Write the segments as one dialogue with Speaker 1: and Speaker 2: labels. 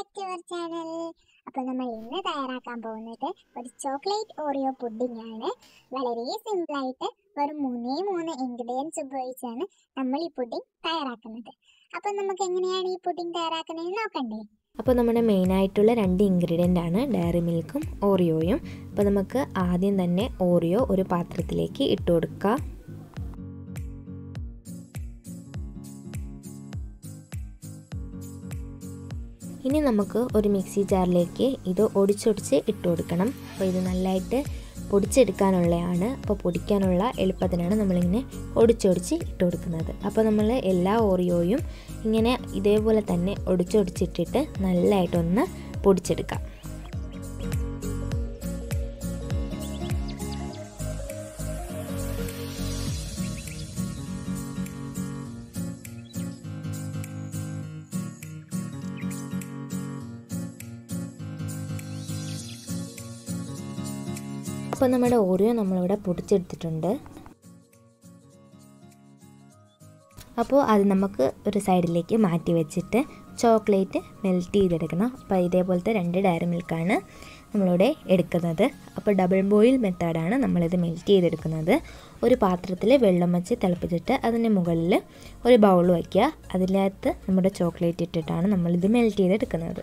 Speaker 1: Our channel അപ്പോൾ നമ്മൾ ഇന്ന് തയ്യാറാക്കാൻ പോകുന്നത് ഒരു ചോക്ലേറ്റ് ഓറിയോ പുഡിംഗ് ആണ്. വളരെ സിമ്പിളായിട്ട് വെറും മൂന്നേ മൂന്ന് ഇൻഗ്രീഡിയൻസ് ഉപയോഗിച്ചാണ് നമ്മൾ ഈ പുഡിംഗ് തയ്യാറാക്കുന്നത്. അപ്പോൾ നമുക്ക് എങ്ങനെയാണ് ഈ പുഡിംഗ് തയ്യാറാക്കുന്നത് നോക്കണ്ടേ?
Speaker 2: അപ്പോൾ നമ്മുടെ മെയിനായിട്ടുള്ള രണ്ട് ഇൻഗ്രീഡിയന്റ് ആണ് ഡയറി മിൽക്കും ഓറിയോയും അപ്പോൾ നമുക്ക് ആദ്യം തന്നെ ഓറിയോ ഒരു പാത്രത്തിലേക്ക് ഇട്ട് കൊടുക്കുക ഇനി നമുക്ക് ഒരു മിക്സി ജാറിലേക്ക് ഇത് ഒടിച്ചൊടിച്ച് ഇട്ട് കൊടുക്കണം. അപ്പോൾ ഇത് നല്ലതായിട്ട് പൊടിച്ചെടുക്കാനുള്ളതാണ് അപ്പോൾ പൊടിക്കാനുള്ള എളുപ്പത്തിനാണ് നമ്മളിങ്ങനെ ഒടിച്ചൊടിച്ച് ഇട്ട് കൊടുക്കുന്നത്. അപ്പോൾ നമ്മൾ എല്ലാ ഓറിയോയും ഇങ്ങനെ ഇതേപോലെ തന്നെ ഒടിച്ചൊടിച്ചിട്ടിട്ട് നല്ലതായിട്ടൊന്ന് പൊടിച്ചെടുക്കാം. അപ്പോൾ നമ്മുടെ ഓറിയോ നമ്മളിവിടെ പൊടിച്ചെടുത്തിട്ടുണ്ട്. അപ്പോൾ അത് നമുക്ക് ഒരു സൈഡിലേക്ക് മാറ്റി വെച്ചിട്ട് ചോക്ലേറ്റ് മെൽറ്റ് ചെയ്തെടുക്കണം. അപ്പോൾ ഇതേപോലത്തെ രണ്ട് ഡയറി മിൽക്കാണ് നമ്മളിവിടെ എടുക്കുന്നത്. അപ്പോൾ ഡബിൾ ബോയിൽ മെത്തേഡാണ് നമ്മളിത് മെൽറ്റ് ചെയ്തെടുക്കുന്നത്. ഒരു പാത്രത്തിൽ വെള്ളം വെച്ച് തിളപ്പിച്ചിട്ട് അതിന് മുകളിൽ ഒരു ബൗൾ വയ്ക്കുക അതിനകത്ത് നമ്മുടെ ചോക്ലേറ്റ് ഇട്ടിട്ടാണ് നമ്മളിത് മെൽറ്റ് ചെയ്തെടുക്കുന്നത്.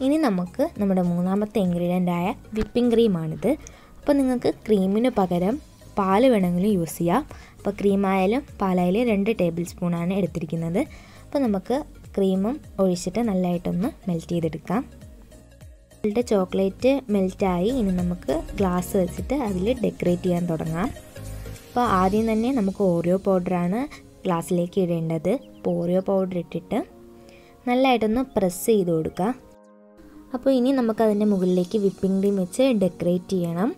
Speaker 2: ഇനി നമുക്ക് നമ്മുടെ മൂന്നാമത്തെ ഇൻഗ്രീഡിയന്റ് ആയ വിപ്പിംഗ് ക്രീമാണിത് അപ്പോൾ നിങ്ങൾക്ക് ക്രീമിന് പകരം പാൽ വേണമെങ്കിലും യൂസ് ചെയ്യാം. അപ്പോൾ ക്രീമായാലും പാലായാലും രണ്ട് ടേബിൾ സ്പൂണാണ് എടുത്തിരിക്കുന്നത്. അപ്പോൾ നമുക്ക് ക്രീമും ഒഴിച്ചിട്ട് നല്ലതായിട്ടൊന്ന് മെൽറ്റ് ചെയ്തെടുക്കാം. നമ്മളുടെ ചോക്ലേറ്റ് മെൽറ്റായി ഇനി നമുക്ക് ഗ്ലാസ് വെച്ചിട്ട് അതിൽ ഡെക്കറേറ്റ് ചെയ്യാൻ തുടങ്ങാം. അപ്പോൾ ആദ്യം തന്നെ നമുക്ക് ഓറിയോ പൗഡറാണ് ഗ്ലാസ്സിലേക്ക് ഇടേണ്ടത്. അപ്പോൾ ഓറിയോ പൗഡർ ഇട്ടിട്ട് നല്ലതായിട്ടൊന്ന് പ്രസ് ചെയ്ത് കൊടുക്കുക അപ്പോൾ ഇനി നമുക്കതിന്റെ മുകളിലേക്ക് വിപ്പിംഗ് ക്രീം വെച്ച് ഡെക്കറേറ്റ് ചെയ്യണം.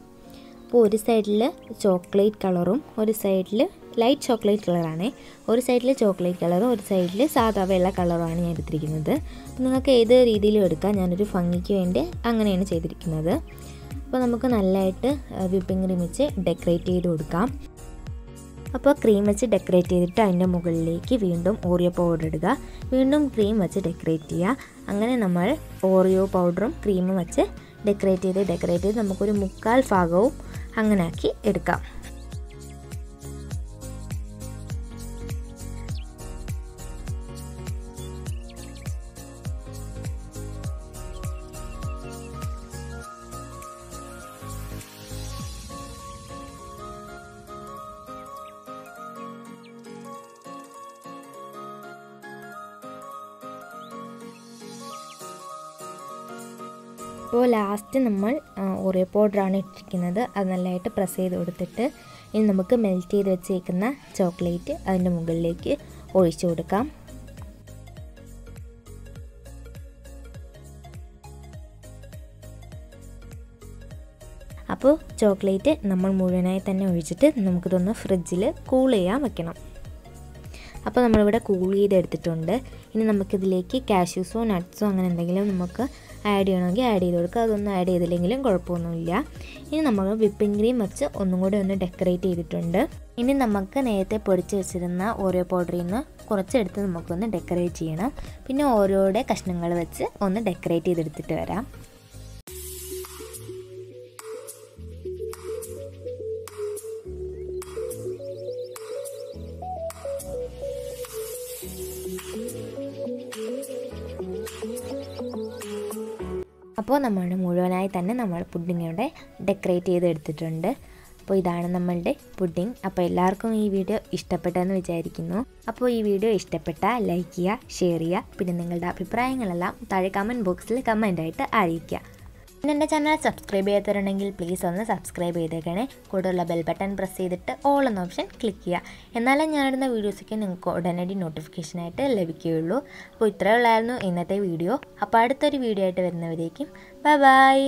Speaker 2: അപ്പോൾ ഒരു സൈഡിൽ ചോക്ലേറ്റ് കളറും ഒരു സൈഡിൽ ലൈറ്റ് ചോക്ലേറ്റ് കളറാണ്. ഒരു സൈഡിൽ ചോക്ലേറ്റ് കളറും ഒരു സൈഡിൽ സാധാ വെള്ള കളറുമാണ് ഞാൻ എടുത്തിരിക്കുന്നത്. അപ്പോൾ നിങ്ങൾക്ക് ഏത് രീതിയിലും എടുക്കാം. ഞാനൊരു ഭംഗിക്ക് വേണ്ടി അങ്ങനെയാണ് ചെയ്തിരിക്കുന്നത്. അപ്പോൾ നമുക്ക് നല്ലതായിട്ട് വിപ്പിംഗ് ക്രീം വെച്ച് ഡെക്കറേറ്റ് ചെയ്ത് കൊടുക്കാം. അപ്പോൾ ക്രീം വെച്ച് ഡെക്കറേറ്റ് ചെയ്തിട്ട് അതിന്റെ മുകളിലേക്ക് വീണ്ടും ഓറിയോ പൗഡർ ഇടുക. വീണ്ടും ക്രീം വെച്ച് ഡെക്കറേറ്റ് ചെയ്യുക. അങ്ങനെ നമ്മൾ ഓറിയോ പൗഡറും ക്രീമും വെച്ച് ഡെക്കറേറ്റ് ചെയ്ത് ഡെക്കറേറ്റ് ചെയ്ത് നമുക്കൊരു മുക്കാൽ ഭാഗവും അങ്ങനെ ആക്കി എടുക്കാം. അപ്പോൾ ലാസ്റ്റ് നമ്മൾ ഓറിയോ പൗഡറാണ് ഇട്ടിരിക്കുന്നത്. അത് നല്ലതായിട്ട് പ്രസ് ചെയ്ത് കൊടുത്തിട്ട് ഇനി നമുക്ക് മെൽറ്റ് ചെയ്ത് വെച്ചേക്കുന്ന ചോക്ലേറ്റ് അതിന്റെ മുകളിലേക്ക് ഒഴിച്ചു കൊടുക്കാം. അപ്പോൾ ചോക്ലേറ്റ് നമ്മൾ മുഴുവനായി തന്നെ ഒഴിച്ചിട്ട് നമുക്കിതൊന്ന് ഫ്രിഡ്ജിൽ കൂൾ ചെയ്യാൻ വെക്കണം. അപ്പോൾ നമ്മളിവിടെ കൂൾ ചെയ്തെടുത്തിട്ടുണ്ട്. ഇനി നമുക്കിതിലേക്ക് കാഷ്യൂസോ നട്ട്സോ അങ്ങനെ എന്തെങ്കിലും നമുക്ക് ആഡ് ചെയ്യണമെങ്കിൽ ആഡ് ചെയ്ത് കൊടുക്കുക. അതൊന്നും ആഡ് ചെയ്തില്ലെങ്കിലും കുഴപ്പമൊന്നുമില്ല. ഇനി നമ്മൾ വിപ്പിംഗ് ക്രീം വെച്ച് ഒന്നും കൂടി ഒന്ന് ഡെക്കറേറ്റ് ചെയ്തിട്ടുണ്ട്. ഇനി നമുക്ക് നേരത്തെ പൊടിച്ച് വെച്ചിരുന്ന ഓരോ പൗഡറിൽ നിന്ന് കുറച്ചെടുത്ത് നമുക്കൊന്ന് ഡെക്കറേറ്റ് ചെയ്യണം. പിന്നെ ഓരോടെ കഷ്ണങ്ങൾ വെച്ച് ഒന്ന് ഡെക്കറേറ്റ് ചെയ്തെടുത്തിട്ട് വരാം. അപ്പോൾ നമ്മൾ മുഴുവനായി തന്നെ നമ്മൾ പുഡിംഗ് ഇവിടെ ഡെക്കറേറ്റ് ചെയ്ത് എടുത്തിട്ടുണ്ട് അപ്പോൾ ഇതാണ് നമ്മളുടെ പുഡിംഗ് അപ്പോൾ എല്ലാവർക്കും ഈ വീഡിയോ ഇഷ്ടപ്പെട്ടെന്ന് വിചാരിക്കുന്നു. അപ്പോൾ ഈ വീഡിയോ ഇഷ്ടപ്പെട്ട ലൈക്ക് ചെയ്യുക ഷെയർ ചെയ്യുക പിന്നെ നിങ്ങളുടെ അഭിപ്രായങ്ങളെല്ലാം താഴെ കമന്റ് ബോക്സിൽ കമന്റായിട്ട് അറിയിക്കുക. പിന്നെ എന്റെ ചാനൽ സബ്സ്ക്രൈബ് ചെയ്തിട്ടുണ്ടെങ്കിൽ പ്ലീസ് ഒന്ന് സബ്സ്ക്രൈബ് ചെയ്തേക്കണേ. കൂടെയുള്ള ബെൽ ബട്ടൺ പ്രസ് ചെയ്തിട്ട് ഓൾ എന്ന ഓപ്ഷൻ ക്ലിക്ക് ചെയ്യുക. എന്നാലേ ഞാനിടുന്ന വീഡിയോസൊക്കെ നിങ്ങൾക്ക് ഉടനടി നോട്ടിഫിക്കേഷനായിട്ട് ലഭിക്കുകയുള്ളൂ. അപ്പോൾ ഇത്രയേ ഉള്ളായിരുന്നു ഇന്നത്തെ വീഡിയോ അപ്പോൾ അടുത്തൊരു വീഡിയോ ആയിട്ട് വരുന്നവരേക്കും ബൈ ബൈ